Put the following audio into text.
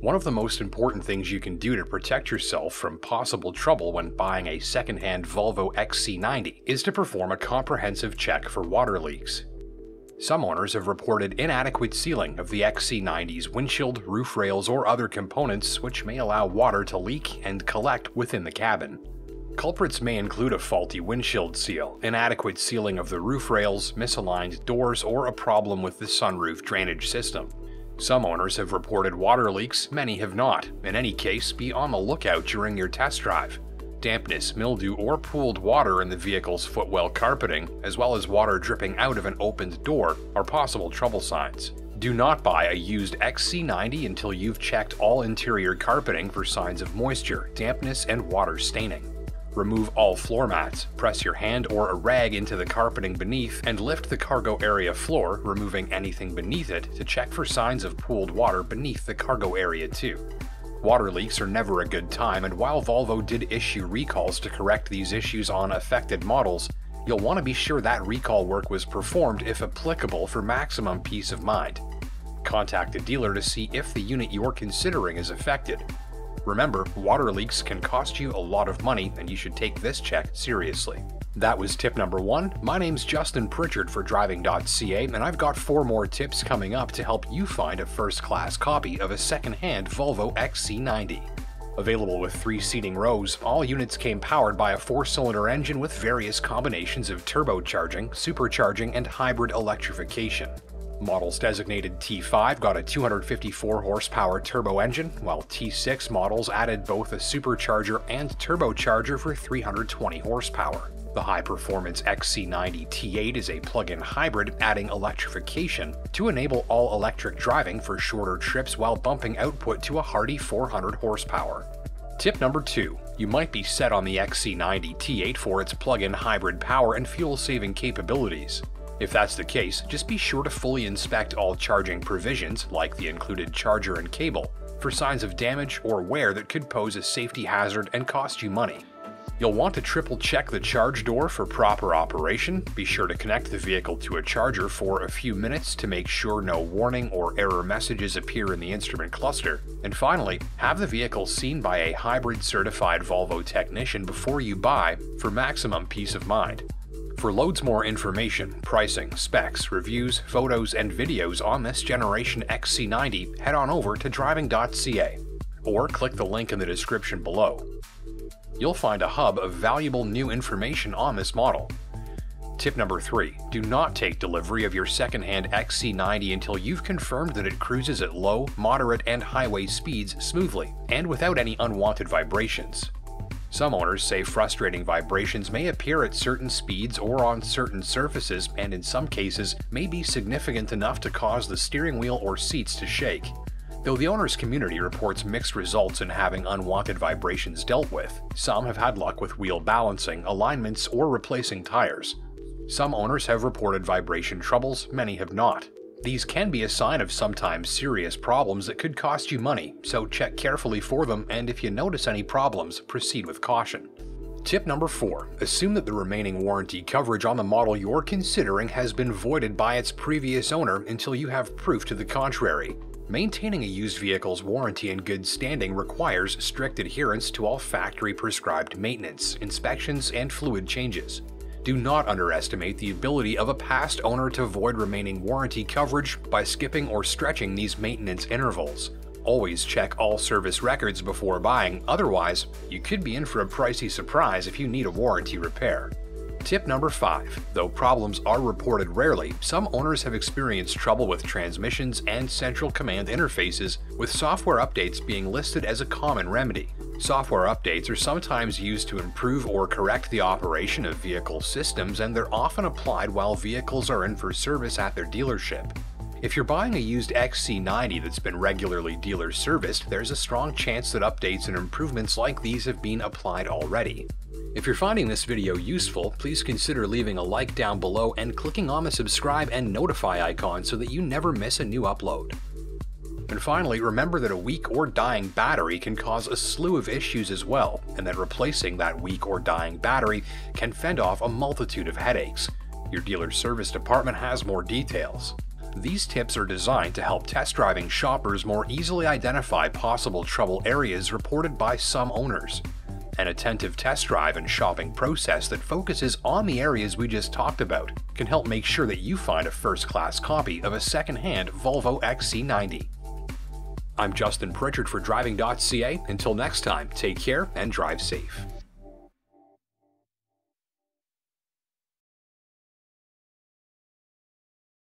One of the most important things you can do to protect yourself from possible trouble when buying a second-hand Volvo XC90 is to perform a comprehensive check for water leaks. Some owners have reported inadequate sealing of the XC90's windshield, roof rails, or other components which may allow water to leak and collect within the cabin. Culprits may include a faulty windshield seal, inadequate sealing of the roof rails, misaligned doors, or a problem with the sunroof drainage system. Some owners have reported water leaks, many have not. In any case, be on the lookout during your test drive. Dampness, mildew, or pooled water in the vehicle's footwell carpeting, as well as water dripping out of an opened door, are possible trouble signs. Do not buy a used XC90 until you've checked all interior carpeting for signs of moisture, dampness, and water staining. Remove all floor mats, press your hand or a rag into the carpeting beneath, and lift the cargo area floor, removing anything beneath it to check for signs of pooled water beneath the cargo area too. Water leaks are never a good time, and while Volvo did issue recalls to correct these issues on affected models, you'll want to be sure that recall work was performed if applicable for maximum peace of mind. Contact a dealer to see if the unit you're considering is affected, Remember, water leaks can cost you a lot of money and you should take this check seriously. That was tip number one. My name's Justin Pritchard for Driving.ca, and I've got four more tips coming up to help you find a first class copy of a second hand Volvo XC90. Available with three seating rows, all units came powered by a four cylinder engine with various combinations of turbocharging, supercharging, and hybrid electrification. Models designated T5 got a 254 horsepower turbo engine, while T6 models added both a supercharger and turbocharger for 320 horsepower. The high-performance XC90 T8 is a plug-in hybrid adding electrification to enable all-electric driving for shorter trips while bumping output to a hearty 400 horsepower. Tip number 2. You might be set on the XC90 T8 for its plug-in hybrid power and fuel-saving capabilities. If that's the case, just be sure to fully inspect all charging provisions, like the included charger and cable, for signs of damage or wear that could pose a safety hazard and cost you money. You'll want to triple check the charge door for proper operation, be sure to connect the vehicle to a charger for a few minutes to make sure no warning or error messages appear in the instrument cluster, and finally, have the vehicle seen by a hybrid certified Volvo technician before you buy for maximum peace of mind. For loads more information, pricing, specs, reviews, photos, and videos on this generation XC90, head on over to driving.ca or click the link in the description below. You'll find a hub of valuable new information on this model. Tip number 3. Do not take delivery of your second-hand XC90 until you've confirmed that it cruises at low, moderate, and highway speeds smoothly, and without any unwanted vibrations. Some owners say frustrating vibrations may appear at certain speeds or on certain surfaces and in some cases may be significant enough to cause the steering wheel or seats to shake. Though the owners community reports mixed results in having unwanted vibrations dealt with, some have had luck with wheel balancing, alignments, or replacing tires. Some owners have reported vibration troubles, many have not. These can be a sign of sometimes serious problems that could cost you money, so check carefully for them and if you notice any problems, proceed with caution. Tip number 4. Assume that the remaining warranty coverage on the model you're considering has been voided by its previous owner until you have proof to the contrary. Maintaining a used vehicle's warranty in good standing requires strict adherence to all factory prescribed maintenance, inspections, and fluid changes. Do not underestimate the ability of a past owner to void remaining warranty coverage by skipping or stretching these maintenance intervals. Always check all service records before buying, otherwise, you could be in for a pricey surprise if you need a warranty repair. Tip number 5. Though problems are reported rarely, some owners have experienced trouble with transmissions and central command interfaces, with software updates being listed as a common remedy. Software updates are sometimes used to improve or correct the operation of vehicle systems, and they're often applied while vehicles are in for service at their dealership. If you're buying a used XC90 that's been regularly dealer serviced, there's a strong chance that updates and improvements like these have been applied already. If you're finding this video useful, please consider leaving a like down below and clicking on the subscribe and notify icon so that you never miss a new upload. And finally, remember that a weak or dying battery can cause a slew of issues as well, and that replacing that weak or dying battery can fend off a multitude of headaches. Your dealer's service department has more details. These tips are designed to help test driving shoppers more easily identify possible trouble areas reported by some owners. An attentive test drive and shopping process that focuses on the areas we just talked about can help make sure that you find a first-class copy of a second-hand Volvo XC90. I'm Justin Pritchard for Driving.ca. Until next time, take care and drive safe.